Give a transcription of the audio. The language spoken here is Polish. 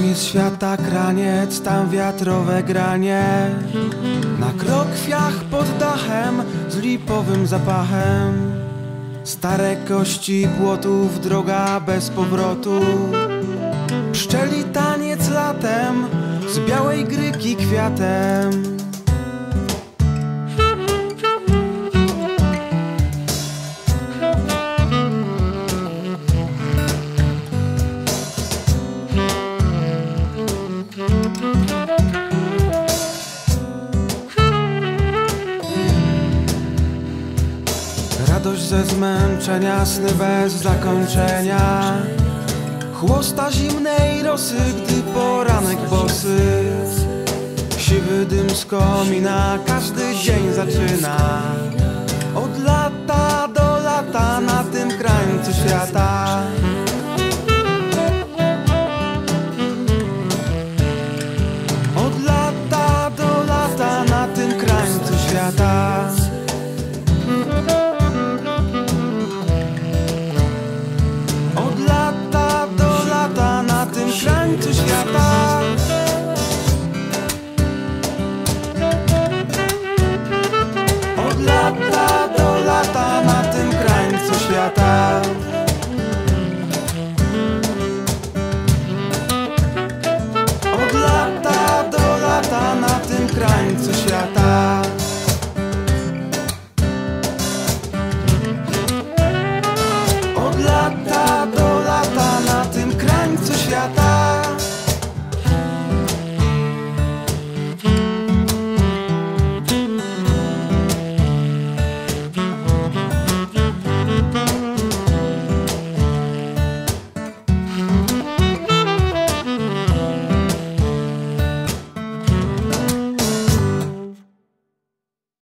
koniec świata kraniec, tam wiatrowe granie. Na krokwiach pod dachem z lipowym zapachem. Stare kości płotów, droga bez powrotu. Pszczeli taniec latem, z białej gryki kwiatem Radość ze zmęczenia, sny bez zakończenia. Chłosta zimnej rosy, gdy poranek bosy. Siwy dym z komina każdy dzień zaczyna. Od lata do lata na tym krańcu świata